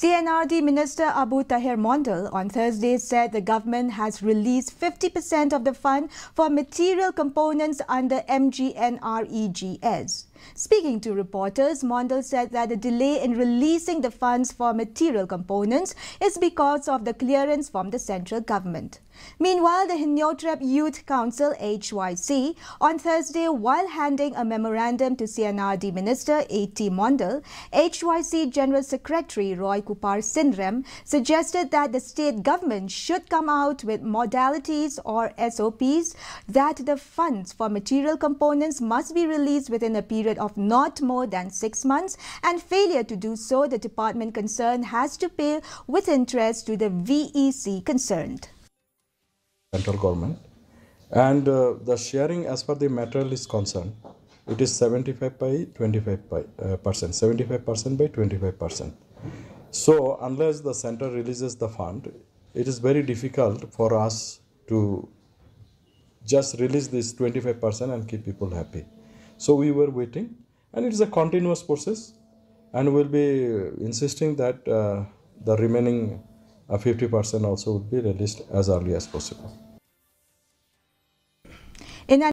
C&RD Minister Abu Tahir Mondal on Thursday said the government has released 50% of the fund for material components under MGNREGS. Speaking to reporters, Mondal said that the delay in releasing the funds for material components is because of the clearance from the central government. Meanwhile, the Hynniewtrep Youth Council HYC on Thursday, while handing a memorandum to C&RD Minister A.T. Mondal, HYC General Secretary Roy Kupar Synrem suggested that the state government should come out with modalities or SOPs that the funds for material components must be released within a period of not more than six months and failure to do so, the department concerned has to pay with interest to the VEC concerned. Central government. And uh, the sharing as far the material is concerned it is 75 by 25 by, uh, percent 75 percent by 25 percent so unless the center releases the fund, it is very difficult for us to just release this 25% and keep people happy. So we were waiting and it is a continuous process and we'll be insisting that uh, the remaining uh, 50% also would be released as early as possible. In